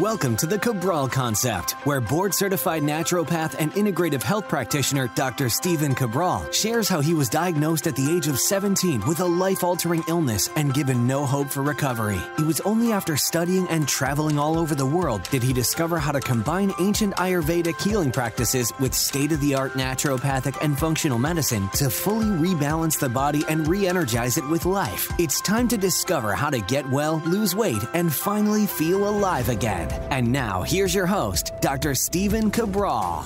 Welcome to the Cabral Concept, where board certified naturopath and integrative health practitioner Dr. Stephen Cabral shares how he was diagnosed at the age of 17 with a life altering illness and given no hope for recovery. It was only after studying and traveling all over the world did he discover how to combine ancient Ayurvedic healing practices with state of the art naturopathic and functional medicine to fully rebalance the body and re energize it with life. It's time to discover how to get well, lose weight, and finally feel alive again. And now, here's your host, Dr. Stephen Cabral.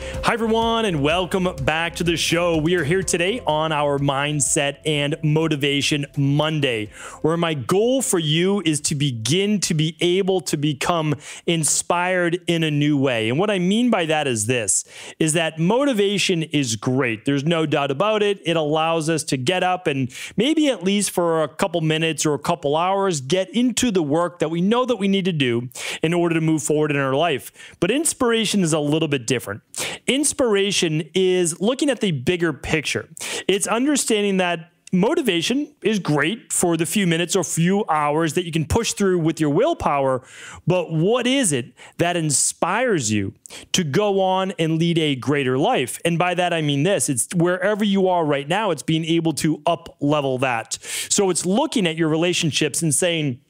Hi, everyone, and welcome back to the show. We are here today on our Mindset and Motivation Monday, where my goal for you is to begin to be able to become inspired in a new way. And what I mean by that is this is that motivation is great. There's no doubt about it. It allows us to get up and maybe at least for a couple minutes or a couple hours get into the work that we know that we need to do in order to move forward in our life. But inspiration is a little bit different. Inspiration is looking at the bigger picture. It's understanding that motivation is great for the few minutes or few hours that you can push through with your willpower. But what is it that inspires you to go on and lead a greater life? And by that, I mean this it's wherever you are right now, it's being able to up level that. So it's looking at your relationships and saying,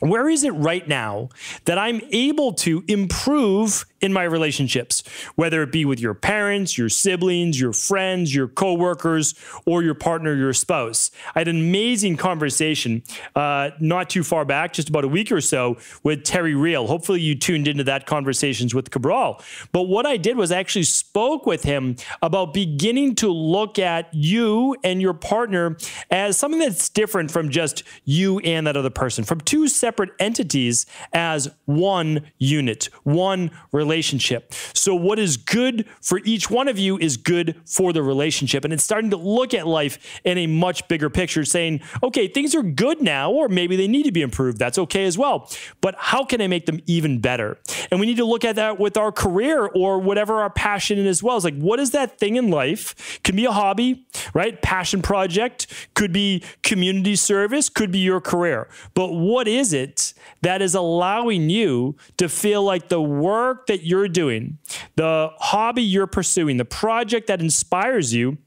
where is it right now that I'm able to improve in my relationships, whether it be with your parents, your siblings, your friends, your coworkers, or your partner, your spouse? I had an amazing conversation uh, not too far back, just about a week or so, with Terry Real. Hopefully, you tuned into that conversations with Cabral. But what I did was I actually spoke with him about beginning to look at you and your partner as something that's different from just you and that other person, from two separate entities as one unit, one relationship. So, what is good for each one of you is good for the relationship. And it's starting to look at life in a much bigger picture, saying, okay, things are good now, or maybe they need to be improved. That's okay as well. But how can I make them even better? And we need to look at that with our career or whatever our passion is as well. It's like, what is that thing in life? Can be a hobby, right? Passion project, could be community service, could be your career. But what is it that is allowing you to feel like the work that you're doing, the hobby you're pursuing, the project that inspires you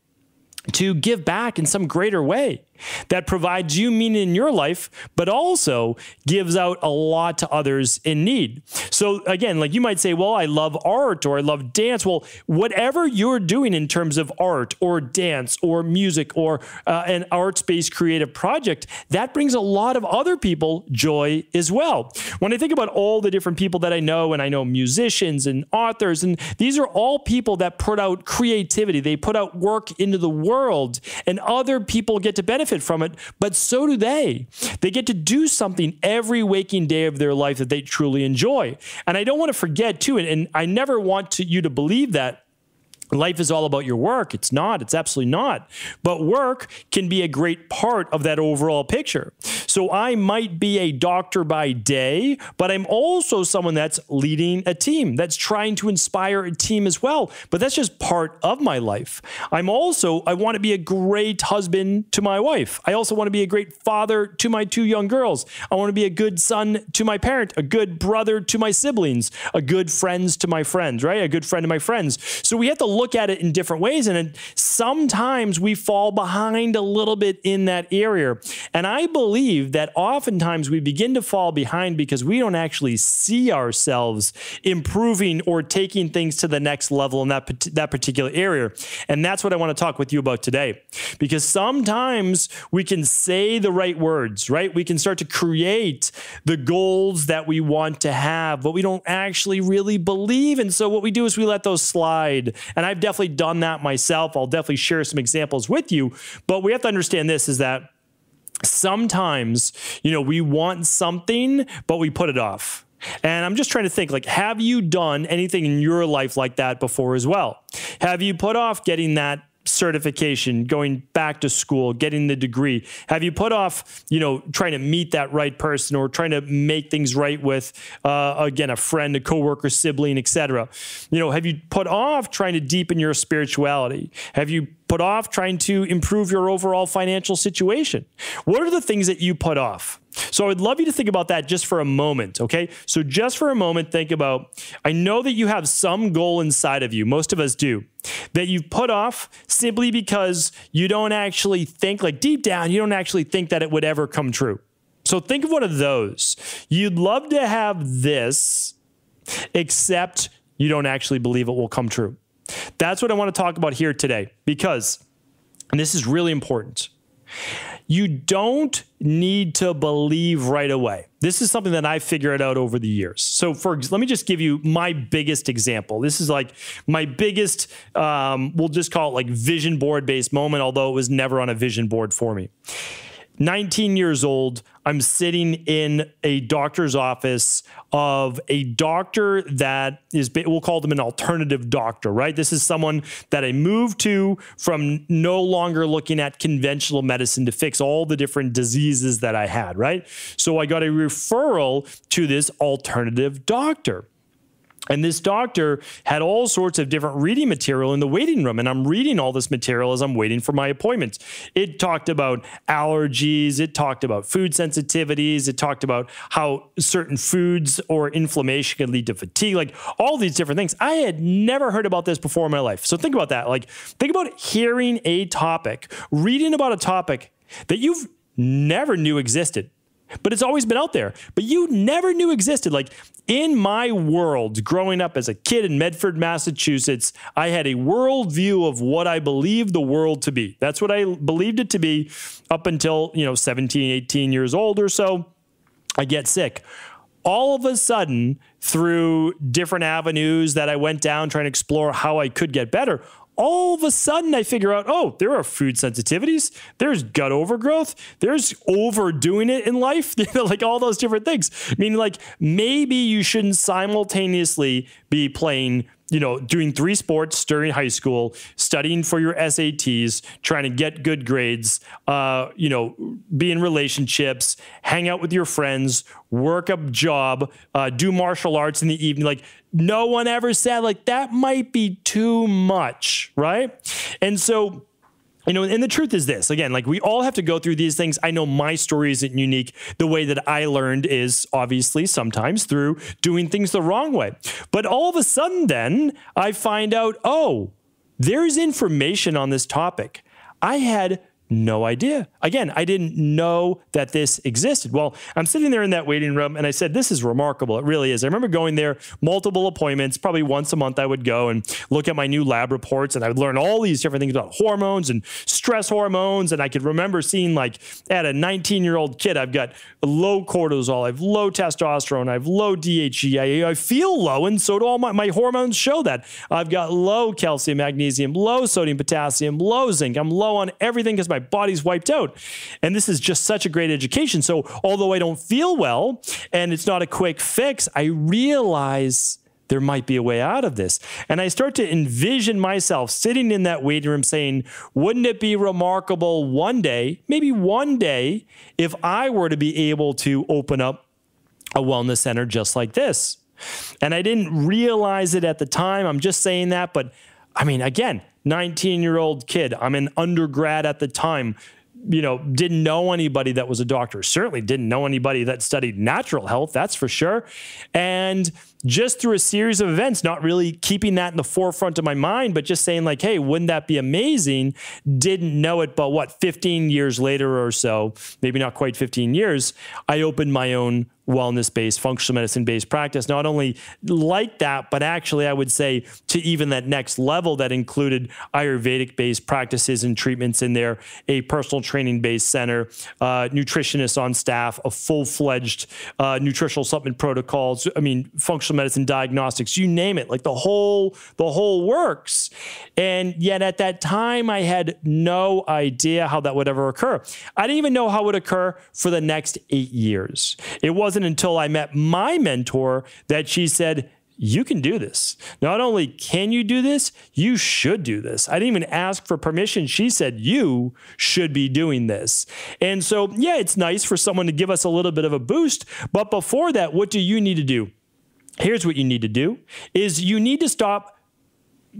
to give back in some greater way that provides you meaning in your life, but also gives out a lot to others in need. So, again, like you might say, well, I love art or I love dance. Well, whatever you're doing in terms of art or dance or music or uh, an arts based creative project, that brings a lot of other people joy as well. When I think about all the different people that I know, and I know musicians and authors, and these are all people that put out creativity, they put out work into the world, and other people get to benefit benefit from it, but so do they. They get to do something every waking day of their life that they truly enjoy. And I don't want to forget, too, and, and I never want to, you to believe that life is all about your work. It's not. It's absolutely not. But work can be a great part of that overall picture. So I might be a doctor by day, but I'm also someone that's leading a team, that's trying to inspire a team as well. But that's just part of my life. I'm also, I want to be a great husband to my wife. I also want to be a great father to my two young girls. I want to be a good son to my parent, a good brother to my siblings, a good friends to my friends, right? A good friend to my friends. So we have to look look at it in different ways. And sometimes we fall behind a little bit in that area. And I believe that oftentimes we begin to fall behind because we don't actually see ourselves improving or taking things to the next level in that, that particular area. And that's what I want to talk with you about today. Because sometimes we can say the right words, right? We can start to create the goals that we want to have, but we don't actually really believe. And so what we do is we let those slide. And I I've definitely done that myself. I'll definitely share some examples with you. But we have to understand this is that sometimes, you know, we want something, but we put it off. And I'm just trying to think like, have you done anything in your life like that before as well? Have you put off getting that certification, going back to school, getting the degree? Have you put off, you know, trying to meet that right person or trying to make things right with, uh, again, a friend, a coworker, sibling, etc.? You know, have you put off trying to deepen your spirituality? Have you put off trying to improve your overall financial situation? What are the things that you put off? So I'd love you to think about that just for a moment, okay? So just for a moment, think about I know that you have some goal inside of you, most of us do, that you've put off simply because you don't actually think, like deep down, you don't actually think that it would ever come true. So think of one of those. You'd love to have this, except you don't actually believe it will come true. That's what I want to talk about here today because, and this is really important you don't need to believe right away. This is something that I figured out over the years. So, for let me just give you my biggest example. This is like my biggest, um, we'll just call it like vision board based moment, although it was never on a vision board for me. 19 years old, I'm sitting in a doctor's office of a doctor that is, we'll call them an alternative doctor, right? This is someone that I moved to from no longer looking at conventional medicine to fix all the different diseases that I had, right? So I got a referral to this alternative doctor. And this doctor had all sorts of different reading material in the waiting room. And I'm reading all this material as I'm waiting for my appointments. It talked about allergies, it talked about food sensitivities, it talked about how certain foods or inflammation can lead to fatigue, like all these different things. I had never heard about this before in my life. So think about that. Like, think about hearing a topic, reading about a topic that you've never knew existed but it's always been out there. But you never knew existed. Like in my world, growing up as a kid in Medford, Massachusetts, I had a worldview of what I believed the world to be. That's what I believed it to be up until, you know, 17, 18 years old or so. I get sick. All of a sudden, through different avenues that I went down trying to explore how I could get better, all of a sudden I figure out, oh, there are food sensitivities, there's gut overgrowth, there's overdoing it in life, like all those different things. I mean, like maybe you shouldn't simultaneously be playing you know, doing three sports during high school, studying for your SATs, trying to get good grades, uh, you know, be in relationships, hang out with your friends, work a job, uh, do martial arts in the evening. Like, no one ever said, like, that might be too much, right? And so, you know, and the truth is this again, like we all have to go through these things. I know my story isn't unique. The way that I learned is obviously sometimes through doing things the wrong way. But all of a sudden, then I find out, oh, there's information on this topic. I had no idea. Again, I didn't know that this existed. Well, I'm sitting there in that waiting room and I said, This is remarkable. It really is. I remember going there, multiple appointments, probably once a month I would go and look at my new lab reports and I would learn all these different things about hormones and stress hormones. And I could remember seeing, like, at a 19 year old kid, I've got low cortisol, I have low testosterone, I have low DHE, I, I feel low, and so do all my, my hormones show that. I've got low calcium, magnesium, low sodium, potassium, low zinc. I'm low on everything because my body's wiped out. And this is just such a great education. So, although I don't feel well and it's not a quick fix, I realize there might be a way out of this. And I start to envision myself sitting in that waiting room saying, wouldn't it be remarkable one day, maybe one day, if I were to be able to open up a wellness center just like this? And I didn't realize it at the time. I'm just saying that. But I mean, again, 19 year old kid. I'm an undergrad at the time. You know, didn't know anybody that was a doctor. Certainly didn't know anybody that studied natural health, that's for sure. And just through a series of events, not really keeping that in the forefront of my mind, but just saying, like, hey, wouldn't that be amazing? Didn't know it, but what, 15 years later or so, maybe not quite 15 years, I opened my own wellness based, functional medicine based practice. Not only like that, but actually, I would say to even that next level that included Ayurvedic based practices and treatments in there, a personal training based center, uh, nutritionists on staff, a full fledged uh, nutritional supplement protocols. I mean, functional medicine diagnostics, you name it, like the whole, the whole works. And yet at that time, I had no idea how that would ever occur. I didn't even know how it would occur for the next eight years. It was wasn't until I met my mentor that she said, you can do this. Not only can you do this, you should do this. I didn't even ask for permission. She said, you should be doing this. And so, yeah, it's nice for someone to give us a little bit of a boost. But before that, what do you need to do? Here's what you need to do is you need to stop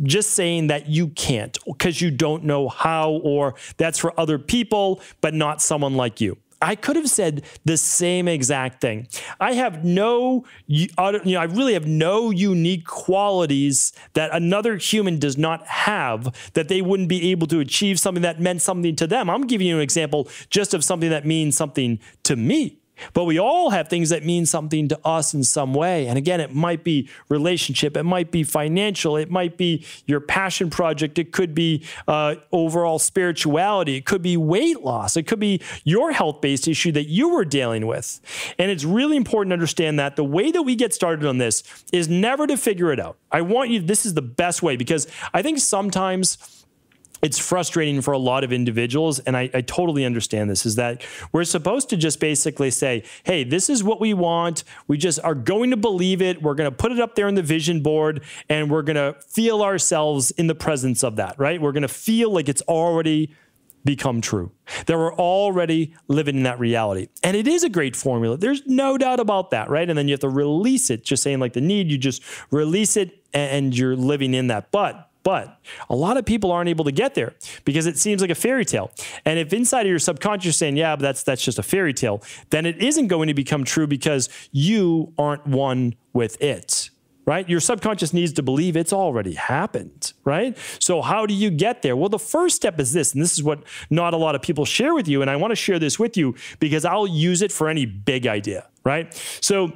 just saying that you can't because you don't know how or that's for other people, but not someone like you. I could have said the same exact thing. I have no, you know, I really have no unique qualities that another human does not have that they wouldn't be able to achieve something that meant something to them. I'm giving you an example just of something that means something to me. But we all have things that mean something to us in some way. And again, it might be relationship, it might be financial, it might be your passion project, it could be uh, overall spirituality, it could be weight loss, it could be your health based issue that you were dealing with. And it's really important to understand that the way that we get started on this is never to figure it out. I want you, this is the best way because I think sometimes it's frustrating for a lot of individuals, and I, I, totally understand this, is that we're supposed to just basically say, hey, this is what we want. We just are going to believe it. We're going to put it up there in the vision board, and we're going to feel ourselves in the presence of that, right? We're going to feel like it's already become true, that we're already living in that reality. And it is a great formula. There's no doubt about that, right? And then you have to release it, just saying like the need, you just release it and you're living in that. But but a lot of people aren't able to get there because it seems like a fairy tale. And if inside of your subconscious saying, yeah, but that's that's just a fairy tale, then it isn't going to become true because you aren't one with it. Right? Your subconscious needs to believe it's already happened, right? So, how do you get there? Well, the first step is this, and this is what not a lot of people share with you. And I want to share this with you because I'll use it for any big idea, right? So,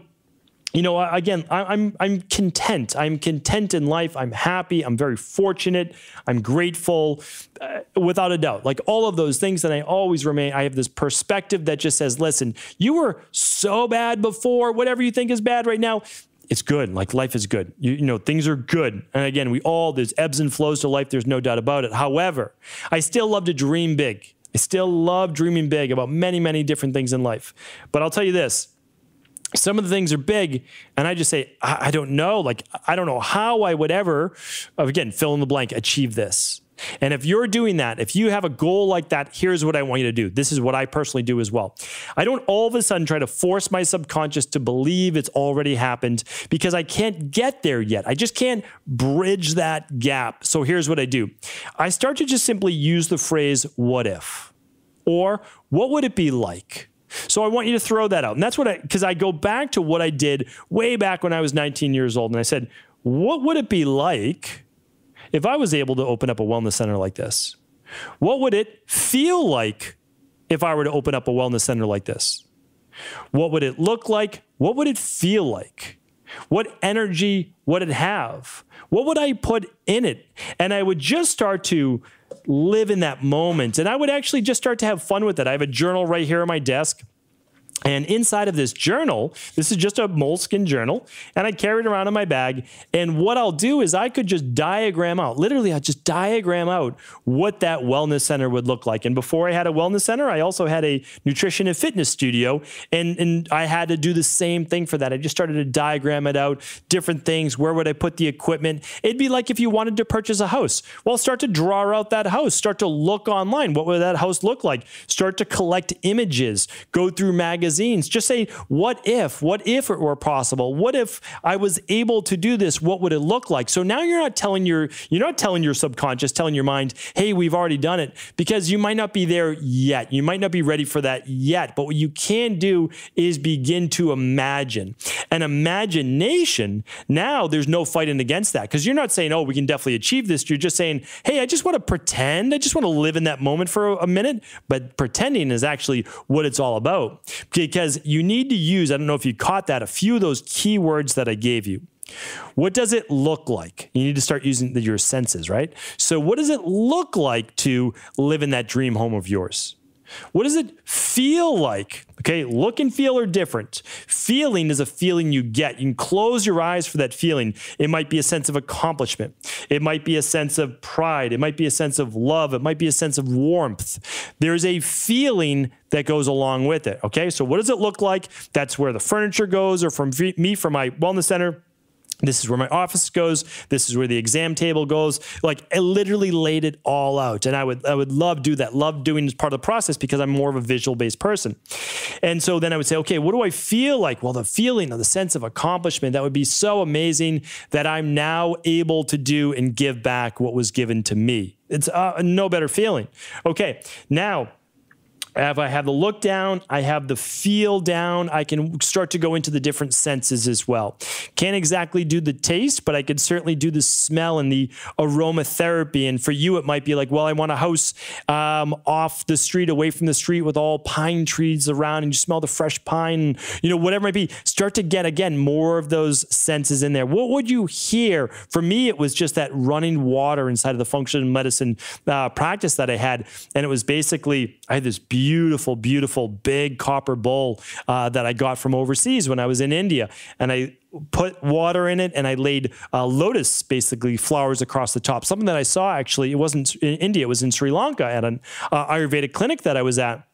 you know, again, I'm I'm content. I'm content in life. I'm happy. I'm very fortunate. I'm grateful, uh, without a doubt. Like all of those things, and I always remain. I have this perspective that just says, "Listen, you were so bad before. Whatever you think is bad right now." It's good. Like life is good. You, you know, things are good. And again, we all, there's ebbs and flows to life. There's no doubt about it. However, I still love to dream big. I still love dreaming big about many, many different things in life. But I'll tell you this some of the things are big and i just say I, I, don't know like i don't know how i would ever again fill in the blank achieve this. And if you're doing that if you have a goal like that here's what i want you to do. This is what i personally do as well. I don't all of a sudden try to force my subconscious to believe it's already happened because i can't get there yet. I just can't bridge that gap. So here's what i do. I start to just simply use the phrase what if? Or what would it be like so I want you to throw that out. And that's what I, because I go back to what I did way back when I was 19 years old. And I said, what would it be like if I was able to open up a wellness center like this? What would it feel like if I were to open up a wellness center like this? What would it look like? What would it feel like? What energy would it have? What would I put in it? And I would just start to live in that moment. And I would actually just start to have fun with it. I have a journal right here on my desk. And inside of this journal, this is just a moleskin journal, and I carry it around in my bag. And what I'll do is I could just diagram out, literally, I just diagram out what that wellness center would look like. And before I had a wellness center, I also had a nutrition and fitness studio, and, and I had to do the same thing for that. I just started to diagram it out, different things. Where would I put the equipment? It'd be like if you wanted to purchase a house. Well, start to draw out that house, start to look online. What would that house look like? Start to collect images, go through magazines magazines. Just say, what if? What if it were possible? What if I was able to do this? What would it look like? So now you're not telling your you're not telling your subconscious, telling your mind, hey, we've already done it, because you might not be there yet. You might not be ready for that yet. But what you can do is begin to imagine. And imagination, now there's no fighting against that because you're not saying, oh, we can definitely achieve this. You're just saying, hey, I just want to pretend. I just want to live in that moment for a minute. But pretending is actually what it's all about because you need to use, I don't know if you caught that, a few of those keywords that I gave you. What does it look like? You need to start using the, your senses, right? So, what does it look like to live in that dream home of yours? What does it feel like? Okay, look and feel are different. Feeling is a feeling you get. You can close your eyes for that feeling. It might be a sense of accomplishment. It might be a sense of pride. It might be a sense of love. It might be a sense of warmth. There's a feeling that goes along with it. Okay, so what does it look like? That's where the furniture goes, or from me, from my wellness center this is where my office goes. This is where the exam table goes. Like I literally laid it all out. And I would I would love do that. Love doing this part of the process because I'm more of a visual based person. And so then I would say, okay, what do I feel like? Well, the feeling of the sense of accomplishment, that would be so amazing that I'm now able to do and give back what was given to me. It's uh, no better feeling. Okay, now If I have the look down, I have the feel down. I can start to go into the different senses as well. Can't exactly do the taste, but I can certainly do the smell and the aromatherapy. And for you, it might be like, well, I want a house um, off the street, away from the street, with all pine trees around, and you smell the fresh pine. You know, whatever it might be. Start to get again more of those senses in there. What would you hear? For me, it was just that running water inside of the functional medicine uh, practice that I had, and it was basically I had this beautiful, beautiful beautiful big copper bowl uh, that I got from overseas when I was in India, and I put water in it and I laid uh, lotus basically flowers across the top. Something that I saw actually, it wasn't in India, it was in Sri Lanka at an uh, Ayurvedic clinic that I was at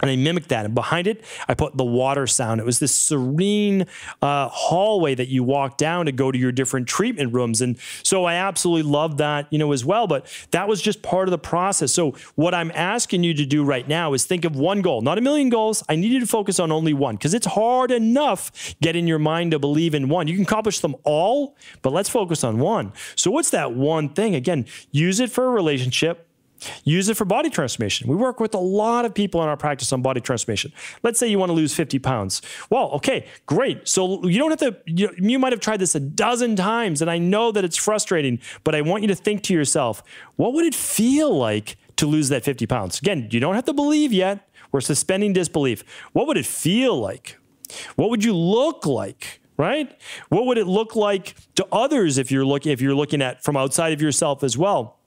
and I mimicked that. And behind it, I put the water sound. It was this serene uh, hallway that you walk down to go to your different treatment rooms. And so I absolutely love that, you know, as well. But that was just part of the process. So what I'm asking you to do right now is think of one goal, not a million goals. I need you to focus on only one because it's hard enough getting your mind to believe in one. You can accomplish them all, but let's focus on one. So what's that one thing? Again, use it for a relationship Use it for body transformation. We work with a lot of people in our practice on body transformation. Let's say you want to lose 50 pounds. Well, okay, great. So you don't have to, you, you might have tried this a dozen times, and I know that it's frustrating, but I want you to think to yourself, what would it feel like to lose that 50 pounds? Again, you don't have to believe yet. We're suspending disbelief. What would it feel like? What would you look like? Right? What would it look like to others if you're looking if you're looking at from outside of yourself as well?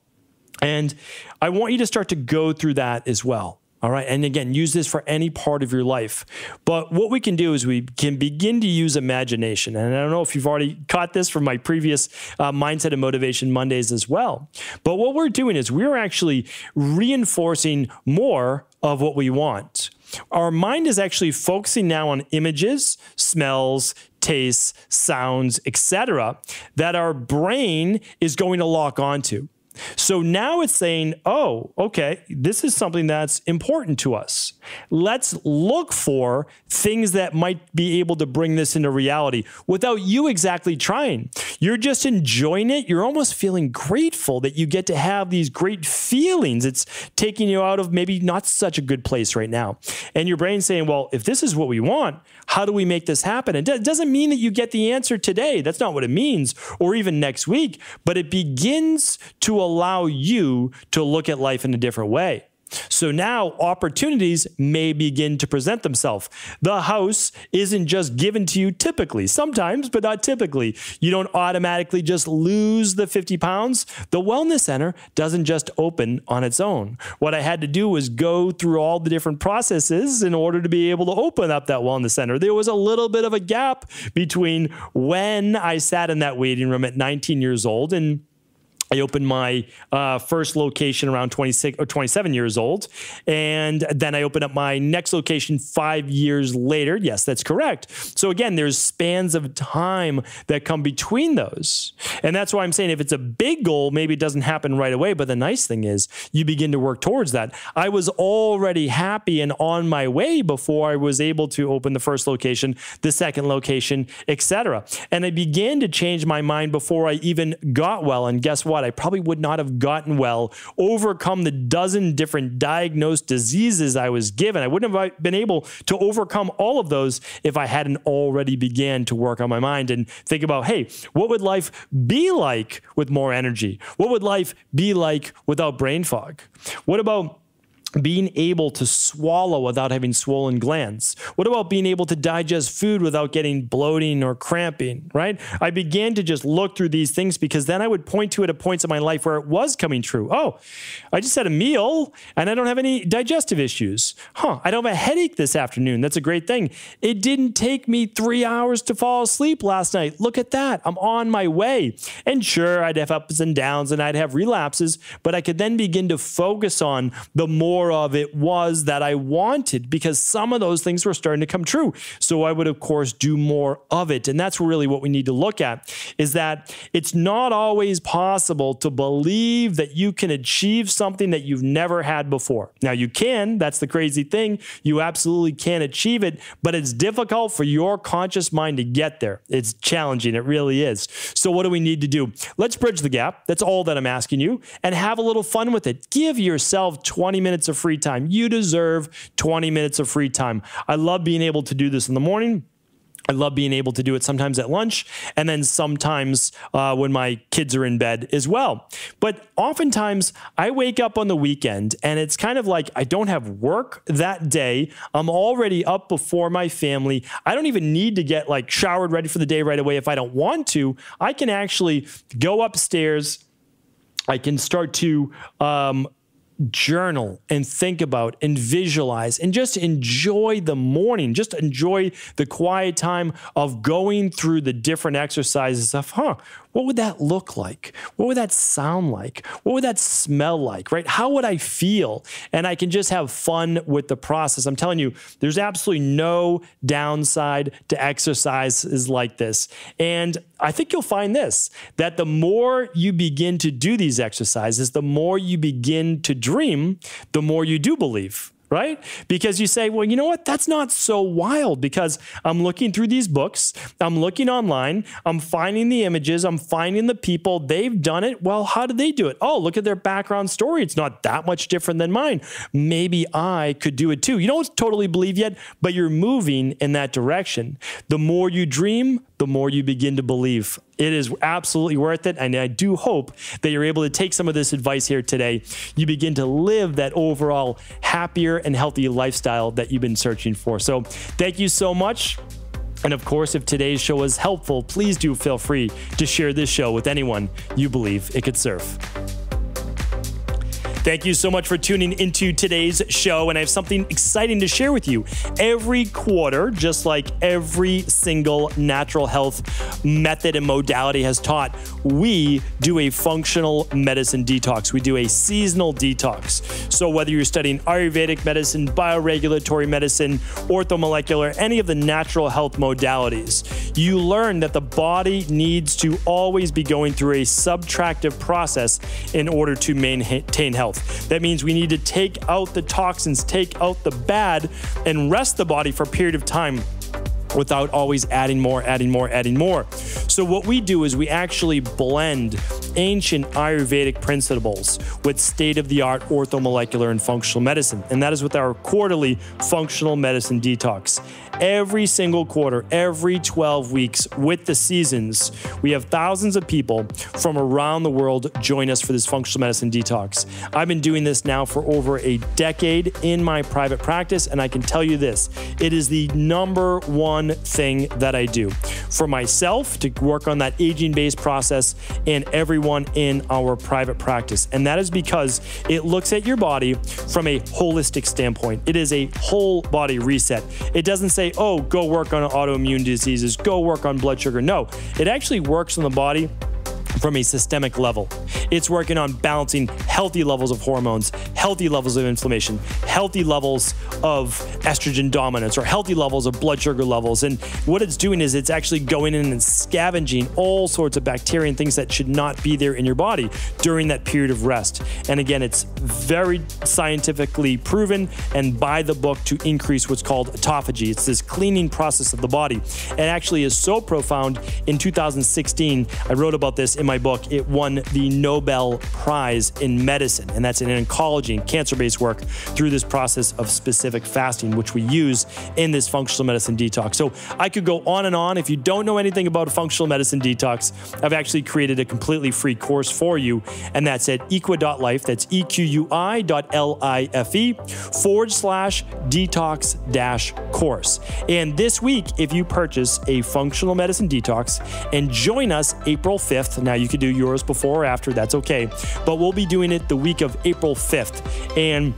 And I want you to start to go through that as well. All right. And again, use this for any part of your life. But what we can do is we can begin to use imagination. And I don't know if you've already caught this from my previous uh, Mindset and Motivation Mondays as well. But what we're doing is we're actually reinforcing more of what we want. Our mind is actually focusing now on images, smells, tastes, sounds, etc., that our brain is going to lock onto. So now it's saying, oh, okay, this is something that's important to us. Let's look for things that might be able to bring this into reality without you exactly trying. You're just enjoying it. You're almost feeling grateful that you get to have these great feelings. It's taking you out of maybe not such a good place right now. And your brain's saying, well, if this is what we want, how do we make this happen? And it doesn't mean that you get the answer today. That's not what it means, or even next week, but it begins to allow you to look at life in a different way. So now opportunities may begin to present themselves. The house isn't just given to you typically, sometimes, but not typically. You don't automatically just lose the 50 pounds. The wellness center doesn't just open on its own. What I had to do was go through all the different processes in order to be able to open up that wellness center. There was a little bit of a gap between when I sat in that waiting room at 19 years old and I opened my uh, first location around 26 or 27 years old. And then I opened up my next location five years later. Yes, that's correct. So again, there's spans of time that come between those. And that's why I'm saying if it's a big goal, maybe it doesn't happen right away. But the nice thing is you begin to work towards that. I was already happy and on my way before I was able to open the first location, the second location, etc. And I began to change my mind before I even got well. And guess what? I probably would not have gotten well, overcome the dozen different diagnosed diseases I was given. I wouldn't have uh, been able to overcome all of those if I hadn't already began to work on my mind and think about, hey, what would life be like with more energy? What would life be like without brain fog? What about being able to swallow without having swollen glands? What about being able to digest food without getting bloating or cramping, right? I began to just look through these things because then I would point to it at points in my life where it was coming true. Oh, I just had a meal and I don't have any digestive issues. Huh, I don't have a headache this afternoon. That's a great thing. It didn't take me three hours to fall asleep last night. Look at that. I'm on my way. And sure, I'd have ups and downs and I'd have relapses, but I could then begin to focus on the more more of it was that I wanted because some of those things were starting to come true. So I would, of course, do more of it. And that's really what we need to look at is that it's not always possible to believe that you can achieve something that you've never had before. Now, you can. That's the crazy thing. You absolutely can achieve it, but it's difficult for your conscious mind to get there. It's challenging. It really is. So, what do we need to do? Let's bridge the gap. That's all that I'm asking you and have a little fun with it. Give yourself 20 minutes of free time. You deserve 20 minutes of free time. I love being able to do this in the morning. I love being able to do it sometimes at lunch and then sometimes uh, when my kids are in bed as well. But oftentimes I wake up on the weekend and it's kind of like I don't have work that day. I'm already up before my family. I don't even need to get like showered ready for the day right away if I don't want to. I can actually go upstairs. I can start to um, journal and think about and visualize and just enjoy the morning. Just enjoy the quiet time of going through the different exercises of, huh, what would that look like? What would that sound like? What would that smell like, right? How would I feel? And I can just have fun with the process. I'm telling you, there's absolutely no downside to exercises like this. And I think you'll find this that the more you begin to do these exercises, the more you begin to dream, the more you do believe right? Because you say, well, you know what? That's not so wild because I'm looking through these books, I'm looking online, I'm finding the images, I'm finding the people, they've done it. Well, how did they do it? Oh, look at their background story. It's not that much different than mine. Maybe I could do it too. You don't totally believe yet, but you're moving in that direction. The more you dream, the more you begin to believe. It is absolutely worth it. And I do hope that you're able to take some of this advice here today. You begin to live that overall happier and healthy lifestyle that you've been searching for. So thank you so much. And of course, if today's show was helpful, please do feel free to share this show with anyone you believe it could serve. Thank you so much for tuning into today's show. And I have something exciting to share with you. Every quarter, just like every single natural health method and modality has taught, we do a functional medicine detox. We do a seasonal detox. So, whether you're studying Ayurvedic medicine, bioregulatory medicine, orthomolecular, any of the natural health modalities, you learn that the body needs to always be going through a subtractive process in order to maintain health health. That means we need to take out the toxins, take out the bad, and rest the body for a period of time without always adding more, adding more, adding more. So, what we do is we actually blend ancient Ayurvedic principles with state of the art orthomolecular and functional medicine. And that is with our quarterly functional medicine detox. Every single quarter, every 12 weeks with the seasons, we have thousands of people from around the world join us for this functional medicine detox. I've been doing this now for over a decade in my private practice, and I can tell you this it is the number one thing that I do for myself to work on that aging based process and everyone in our private practice. And that is because it looks at your body from a holistic standpoint. It is a whole body reset. It doesn't say, oh, go work on autoimmune diseases, go work on blood sugar. No, it actually works on the body from a systemic level. It's working on balancing healthy levels of hormones, healthy levels of inflammation, healthy levels of estrogen dominance, or healthy levels of blood sugar levels. And what it's doing is it's actually going in and scavenging all sorts of bacteria and things that should not be there in your body during that period of rest. And again, it's very scientifically proven and by the book to increase what's called autophagy. It's this cleaning process of the body. It actually is so profound. In 2016, I wrote about this in my book, it won the Nobel Prize in medicine, and that's in oncology and cancer based work through this process of specific fasting, which we use in this functional medicine detox. So I could go on and on. If you don't know anything about a functional medicine detox, I've actually created a completely free course for you, and that's at equi.life. That's E Q U I dot L I F E forward slash detox dash course. And this week, if you purchase a functional medicine detox and join us April 5th, now, you could do yours before or after, that's okay. But we'll be doing it the week of April 5th. And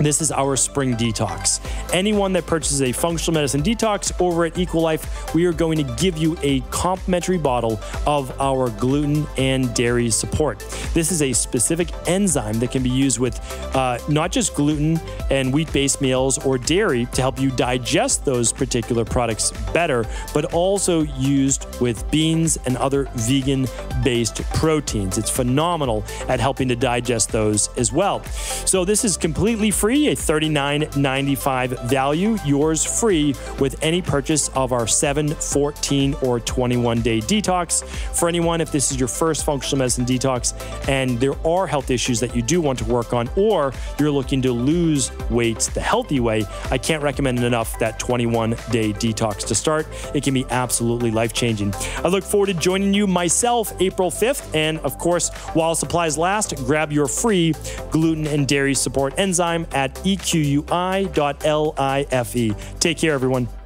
this is our spring detox. Anyone that purchases a functional medicine detox over at Equi Life, we are going to give you a complimentary bottle of our gluten and dairy support. This is a specific enzyme that can be used with uh, not just gluten and wheat based meals or dairy to help you digest those particular products better, but also used with beans and other vegan based proteins. It's phenomenal at helping to digest those as well. So, this is completely free, a $39.95 value, yours free with any purchase of our 7, 14, or 21 day detox. For anyone, if this is your first functional medicine detox and there are health issues that you do want to work on, or you're looking to lose weight the healthy way, I can't recommend enough that 21 day detox to start. It can be absolutely life changing. I look forward to joining you myself April 5th. And of course, while supplies last, grab your free gluten and dairy support enzyme at equi.life. Take care, everyone.